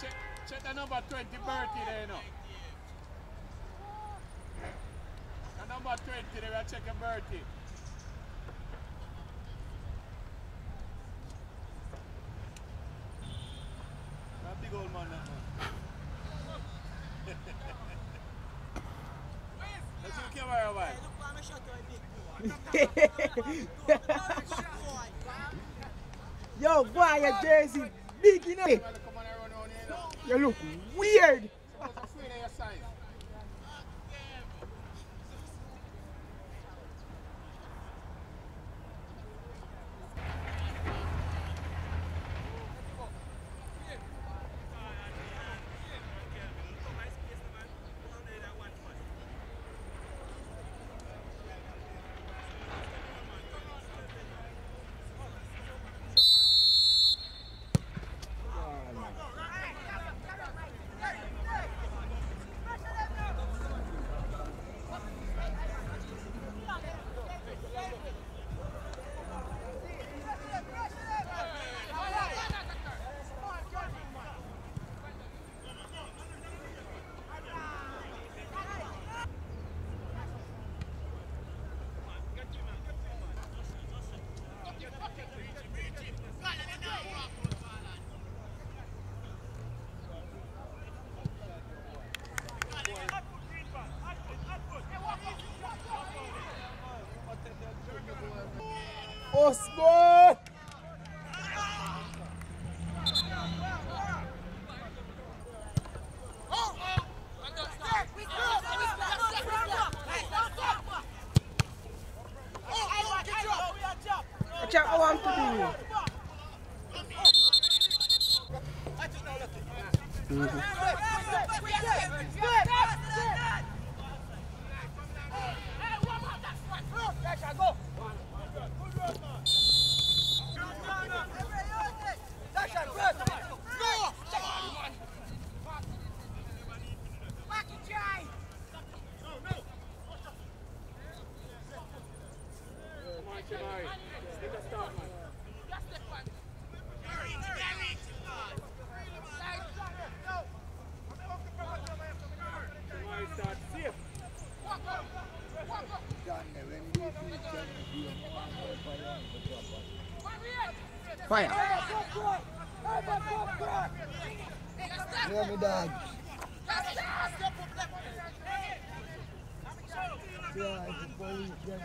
check, check the number 20 Bertie there, you know. The number 20 there, we are checking Bertie. Let's boy. Yo, boy, your jersey big, you know. Come on, around You look weird. Osborne! Fire. Yeah, me dog. Yeah, it's the police, them,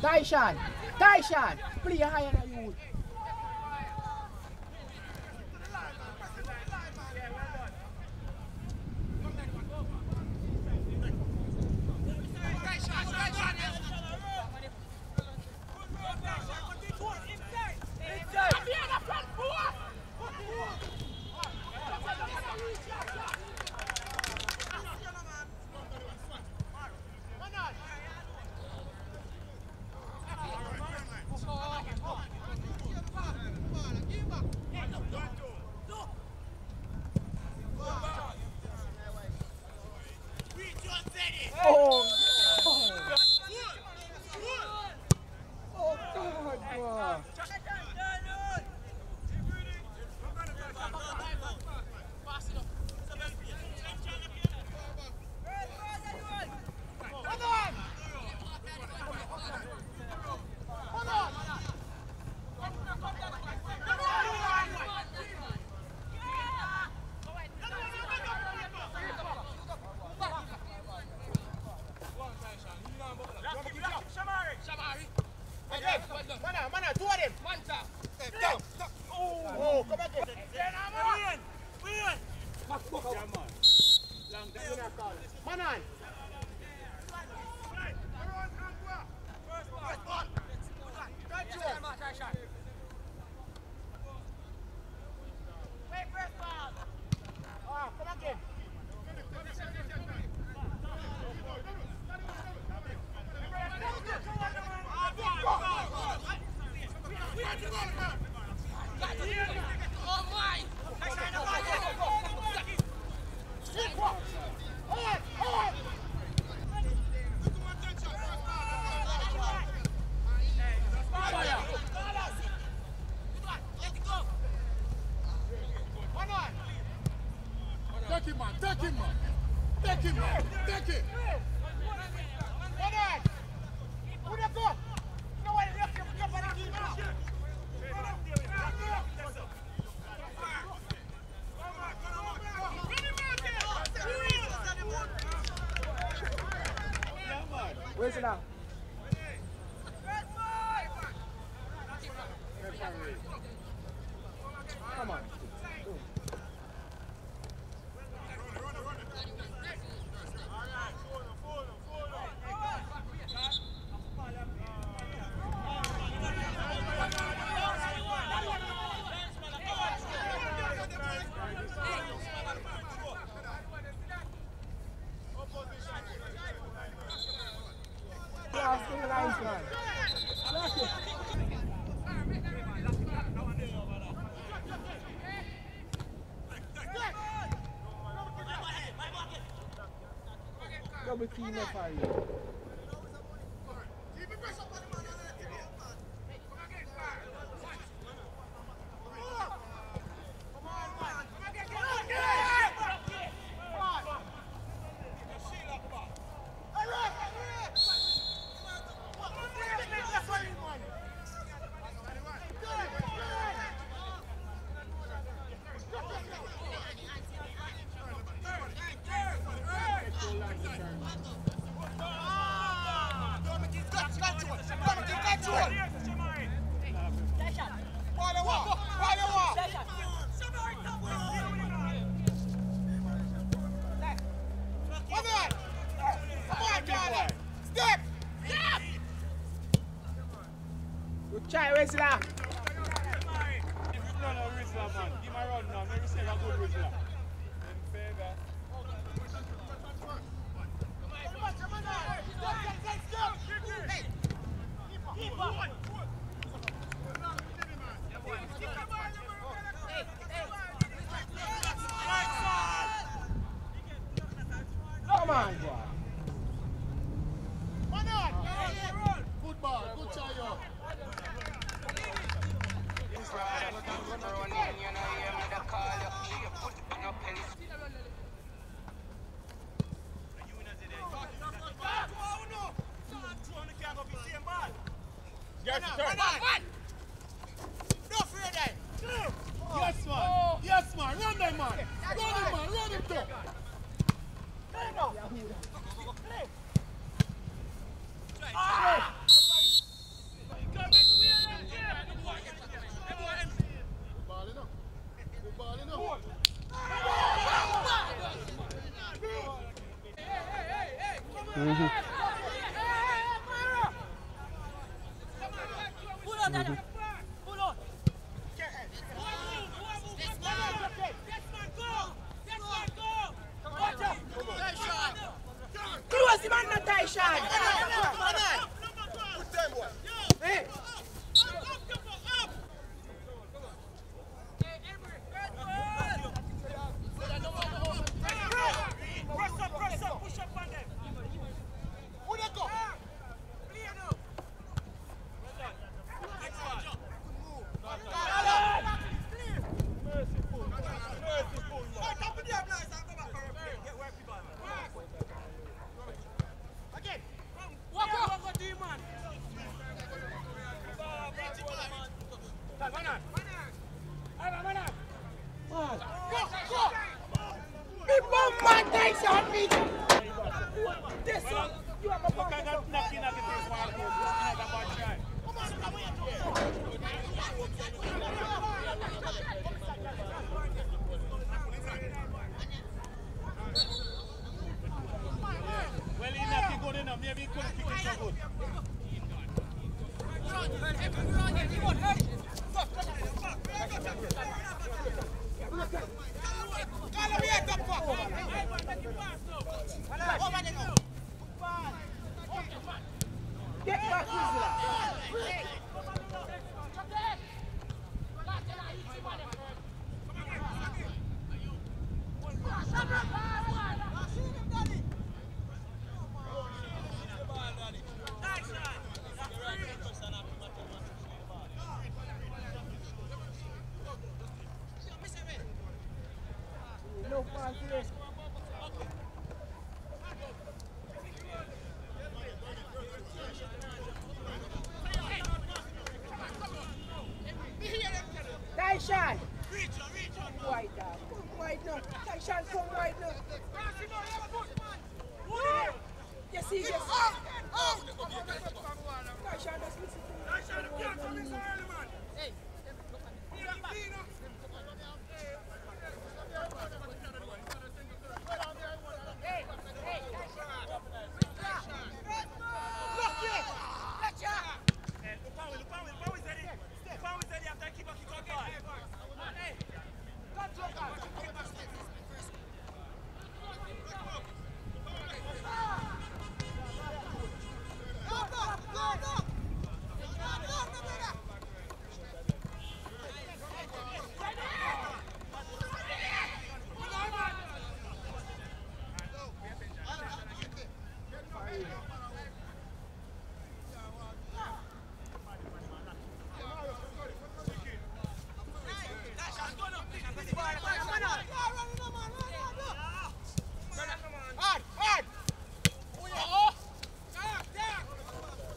Taishan, Taishan, play higher Take him, man. Take it. Where's it now? Double team 返しだ。Yes, man. Yes, man. Run them, man. Run him, man. Run him, too. Good Get back, Wesley.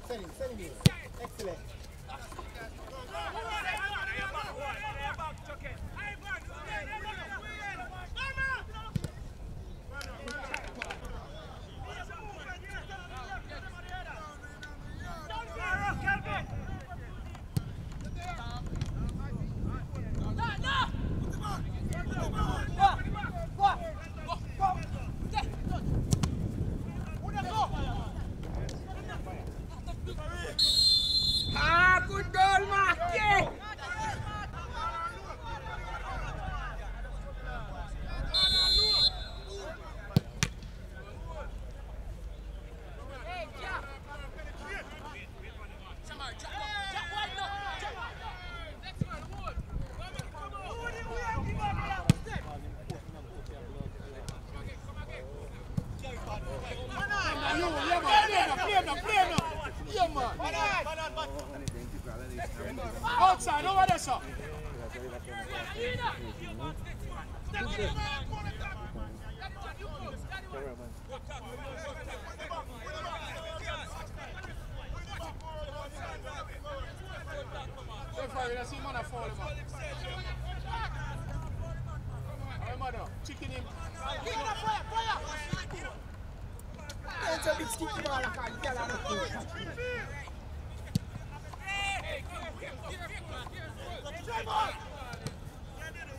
Setting, setting you. Excellent. Agora! Boa! Boa!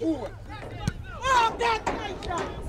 Boa! Boa! Boa!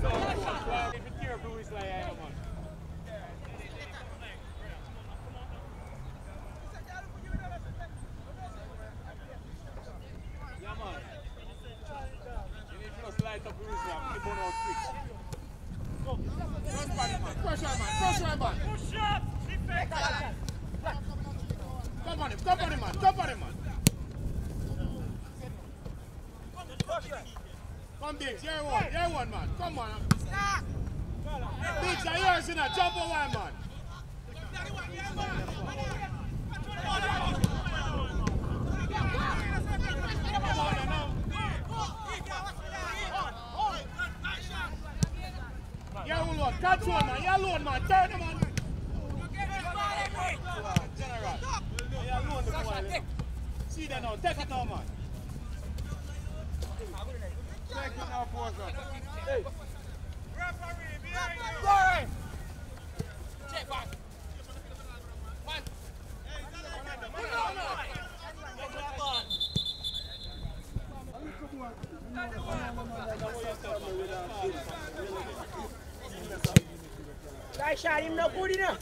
shot him not good enough.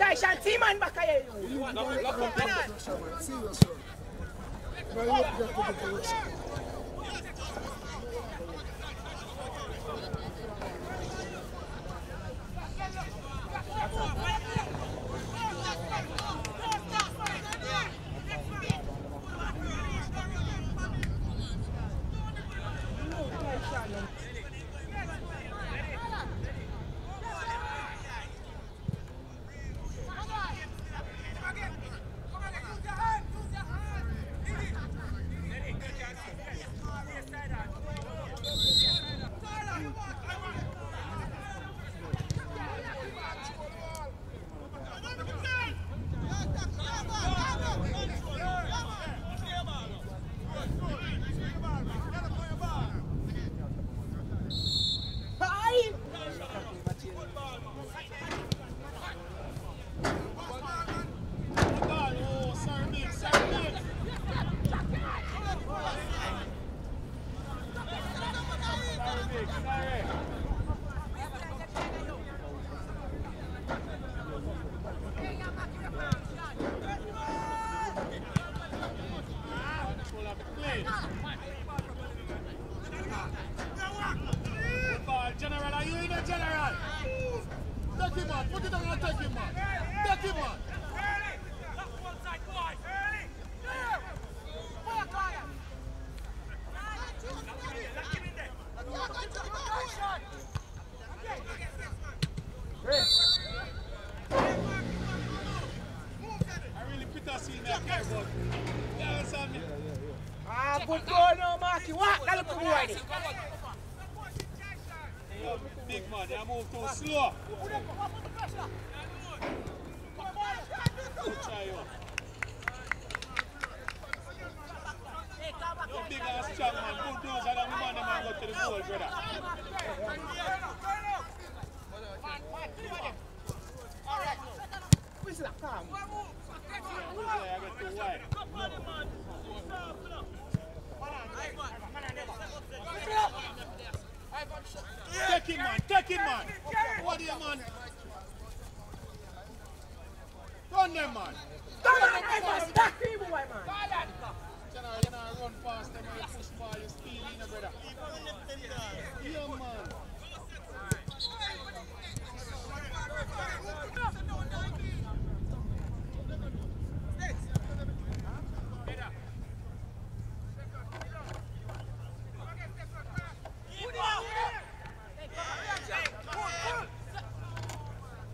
Daishan, team man Bakayo. Ah, put go no, Marky. Walk a little already. Big man, they move too slow. Yo big and strong man, put those and the woman them and go to the goal, brother. Man, man, three of them. All right. Whistle up, come. Take him, man. Take him, man. What do you, man? Run them, man. Don't them ever stack people, man. You know, you know, run past them and push ball, you steal in, brother. Yeah, man.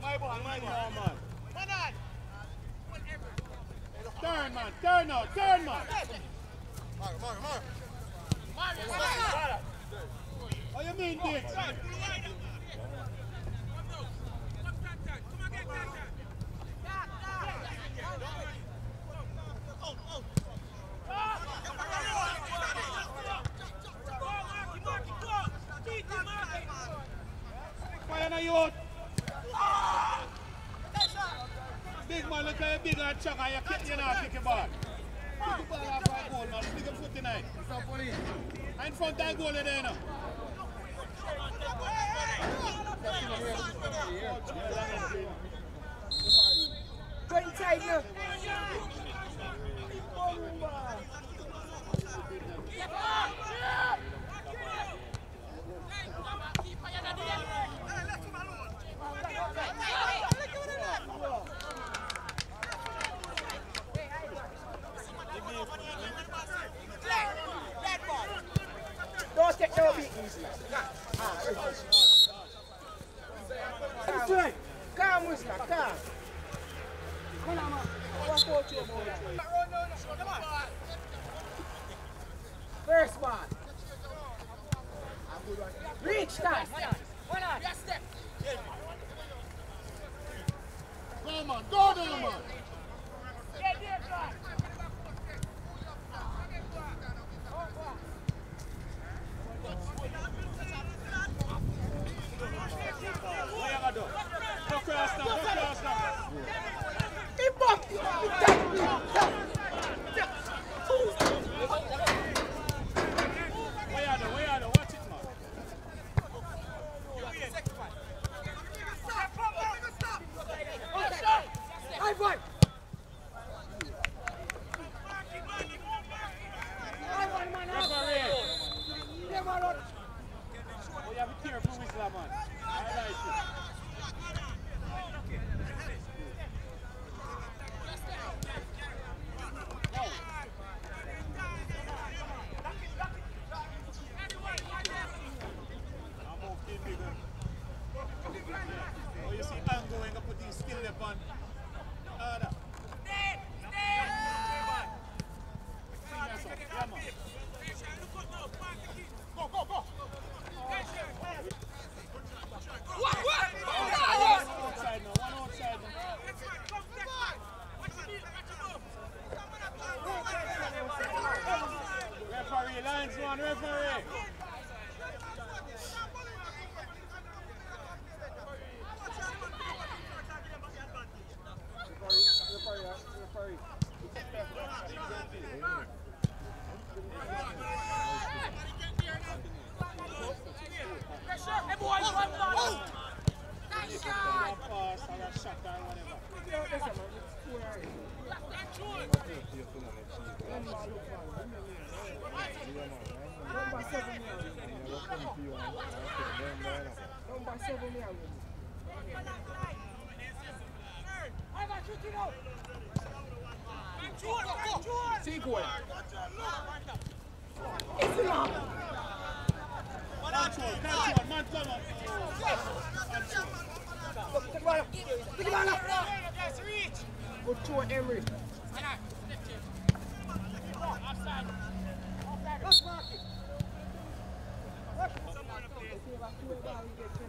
My ball, my ball, man. Turn, man. Turn now. Turn, man. What you mean, Diggs? Fire na youth. Big man, look at you big and chuck and you kick, you know, kick the ball. Kick the ball up take no beat easy. Calm. Calm, Whistler, calm. Come on, man. Walk out your boy. First ball. Reach that. Go, man. Go there, man. Yes, yes, yes.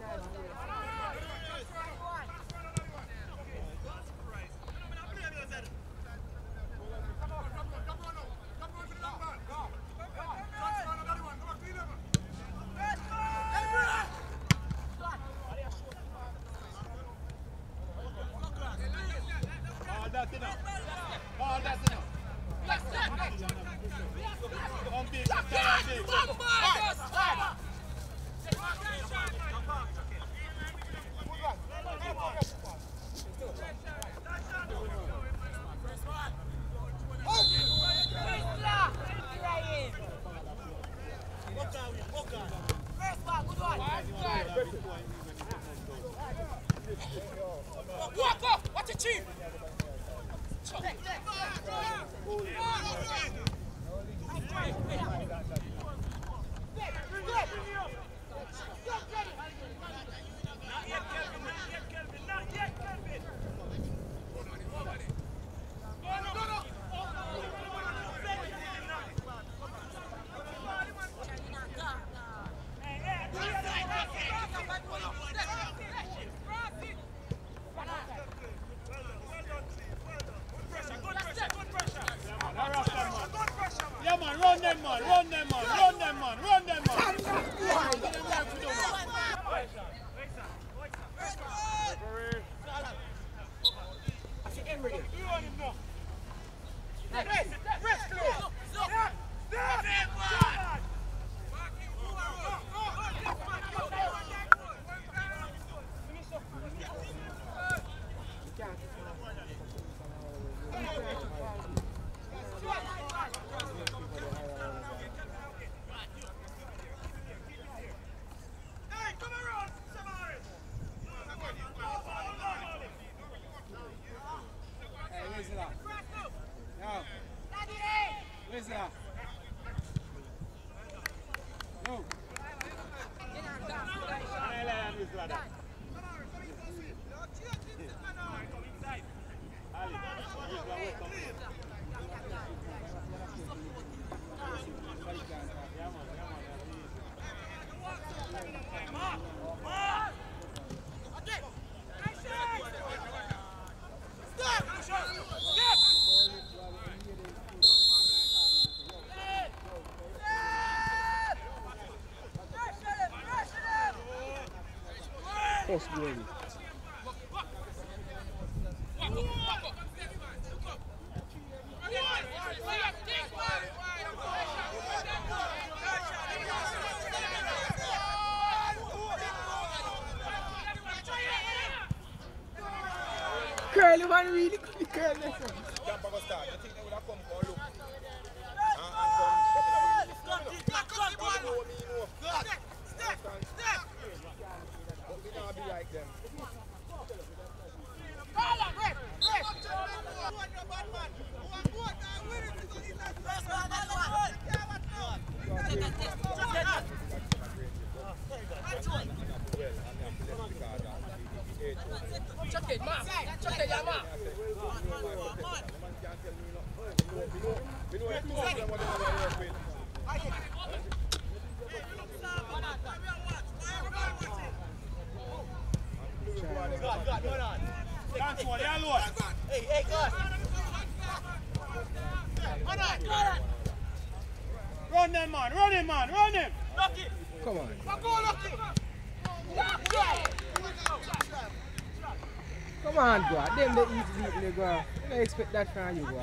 es. them they eat weekly. I expect that from you, go.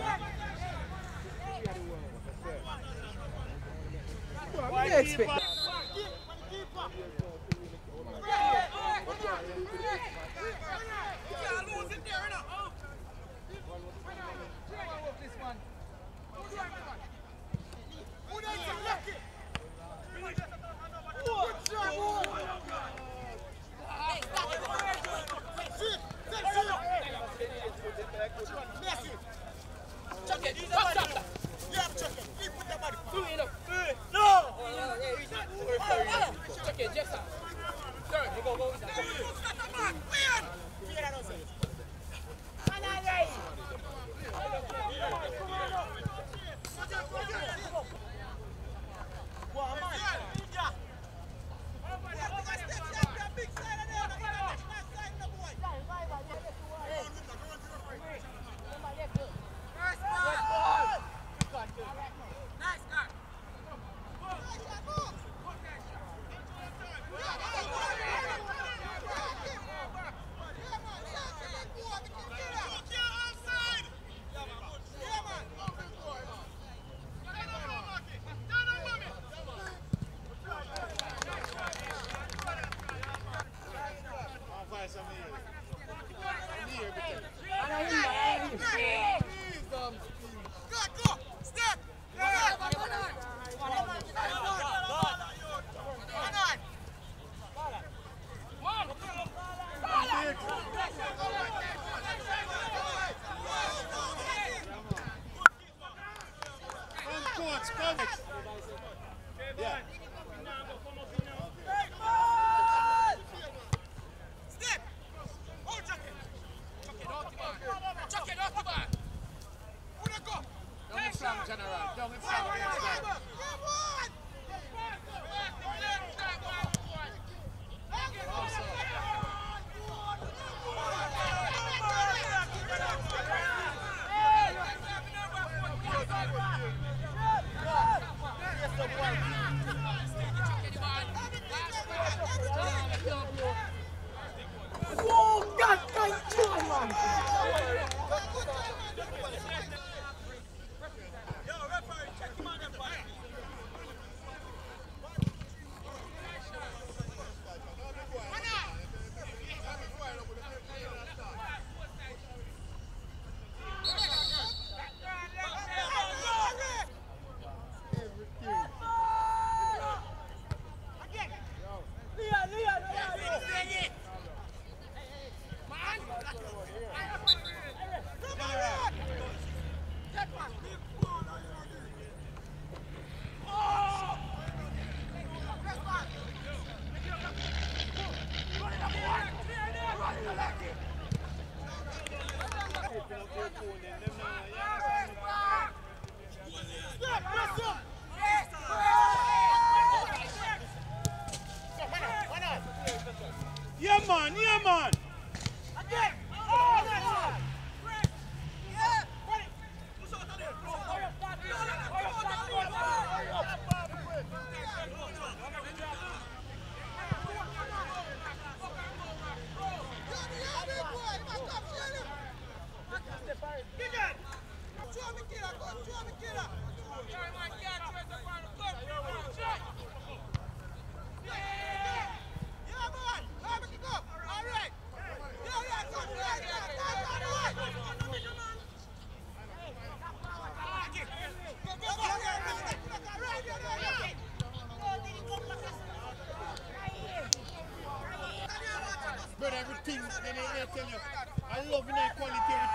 I love inequality.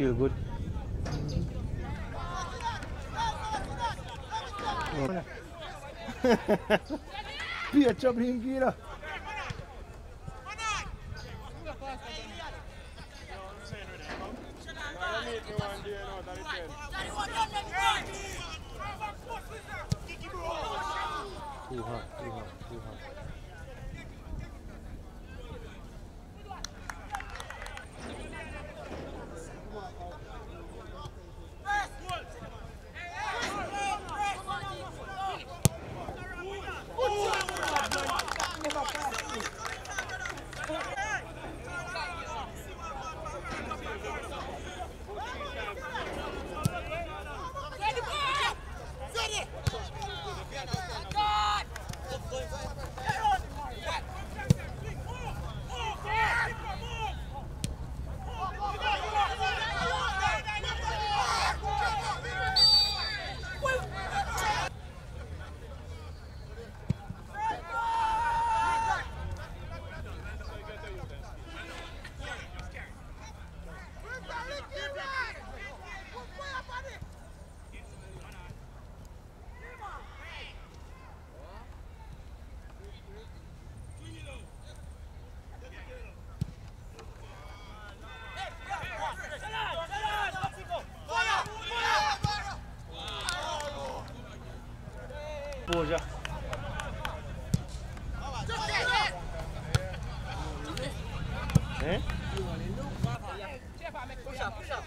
feel good. Pia Chapin Hein? Puxa, puxa.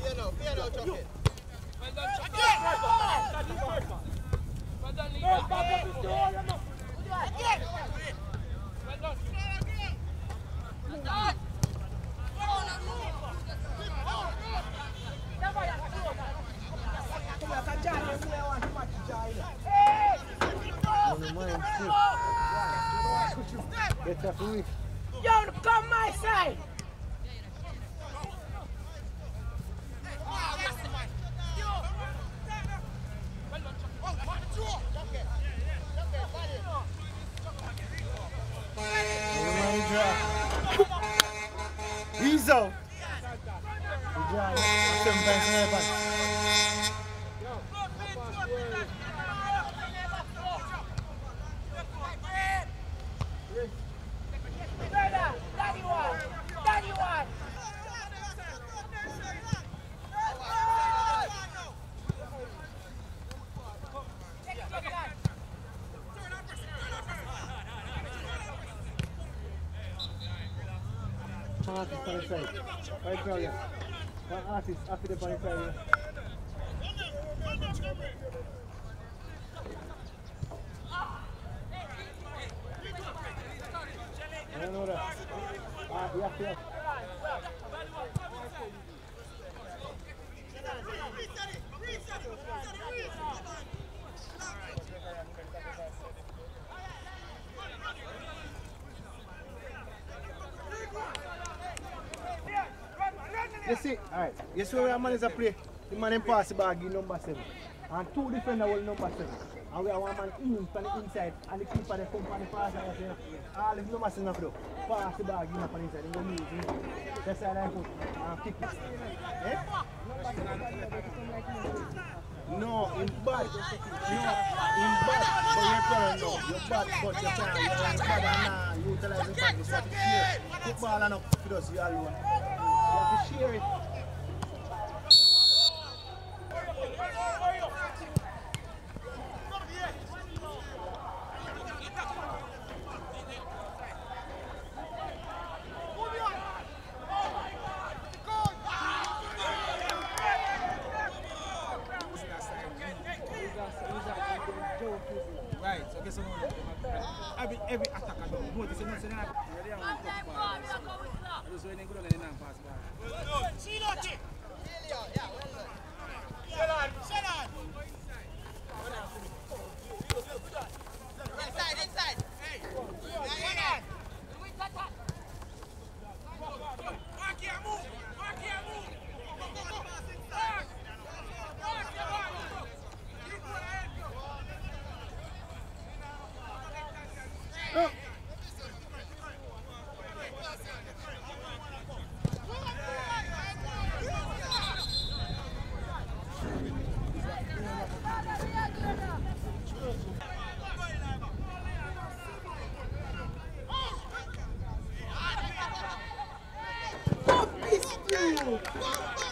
Feia não, feia não, tio. Vai dando choque. Tá limpo, Vai dando limpo. Vai dando limpo. Vai dando limpo. Vai dando limpo. Mano, mãe, Get that food. Yon, come my side. He's out. Good job. You see, alright, you see where a man is a play? The man in the give number seven. And two defender will number seven. And we have one man in from the inside, and the keeper they come from the pass and say, all the number seven do. Pass the ball, give from the inside, go use it. That's how I put and kick it. Eh? No, in bad. No, in bad. But you're current now. You're bad, but you can't. You're bad and uh, utilize the practice. You have to share. Football and up for us, you alone. You have Whoa, whoa.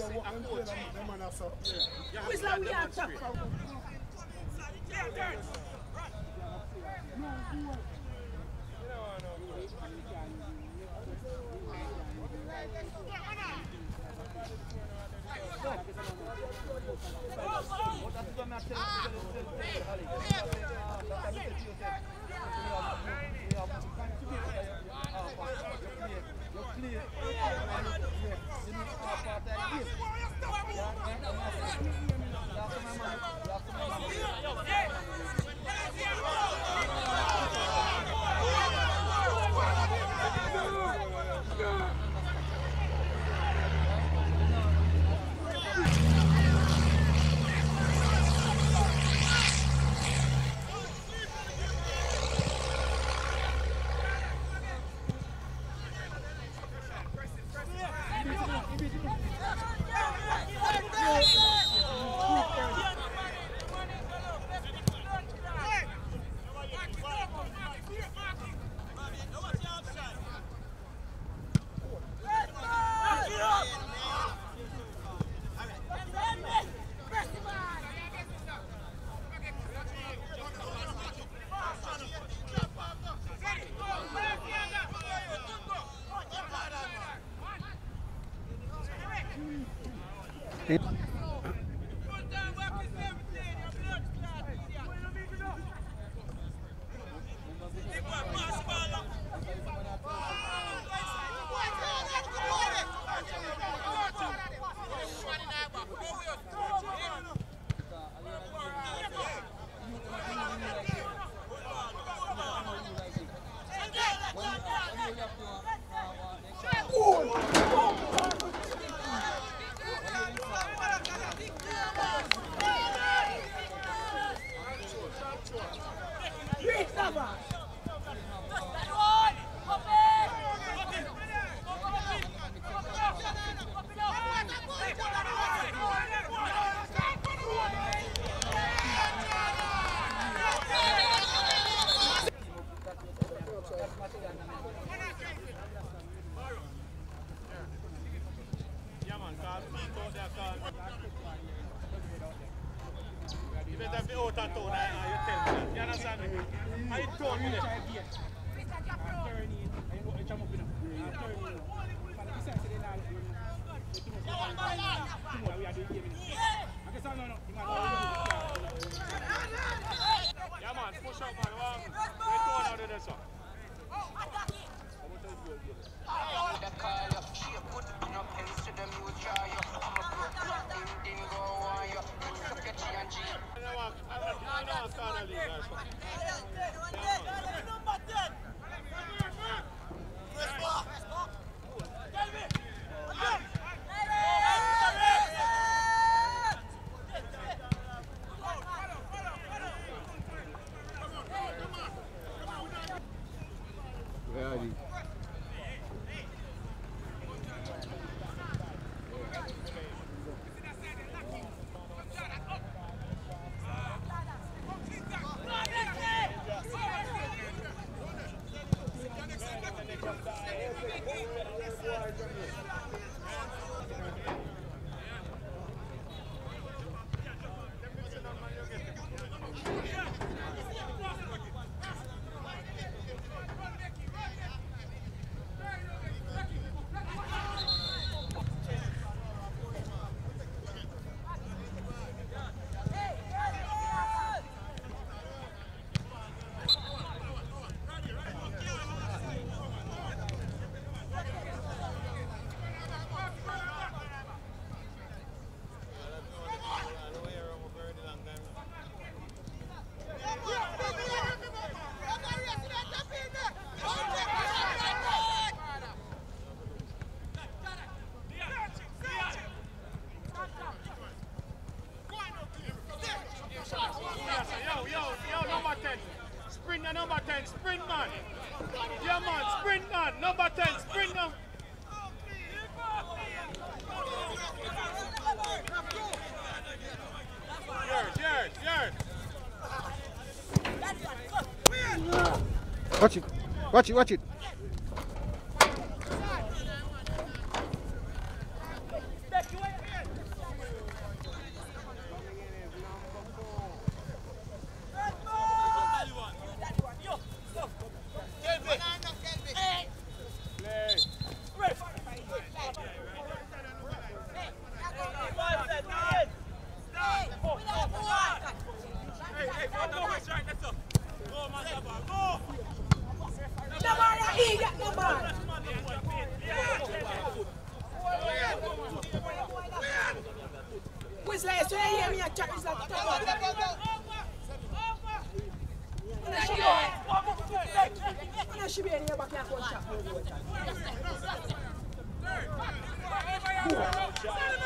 While you Watch it, watch it. should be in here, but can't go and.